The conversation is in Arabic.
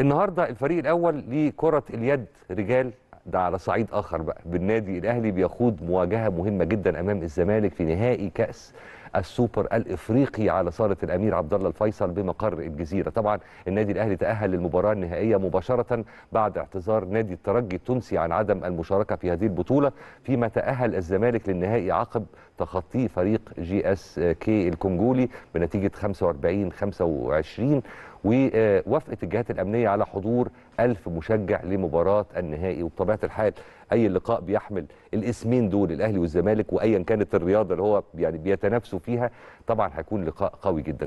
النهارده الفريق الأول لكره اليد رجال ده على صعيد آخر بقى. بالنادي الأهلي بيخوض مواجهة مهمة جدا أمام الزمالك في نهائي كأس السوبر الإفريقي على صالة الأمير عبد الله الفيصل بمقر الجزيرة. طبعا النادي الأهلي تأهل للمباراة النهائية مباشرة بعد اعتذار نادي الترجي التونسي عن عدم المشاركة في هذه البطولة فيما تأهل الزمالك للنهائي عقب تخطيه فريق JSK الكونجولي بنتيجة 45 25 ووافقت الجهات الأمنية على حضور ألف مشجع لمباراة النهائي. وبطبيعة الحال أي لقاء بيحمل الاسمين دول الأهلي والزمالك وايا كانت الرياضة اللي هو يعني بيتنافسوا فيها. طبعا هيكون لقاء قوي جدا.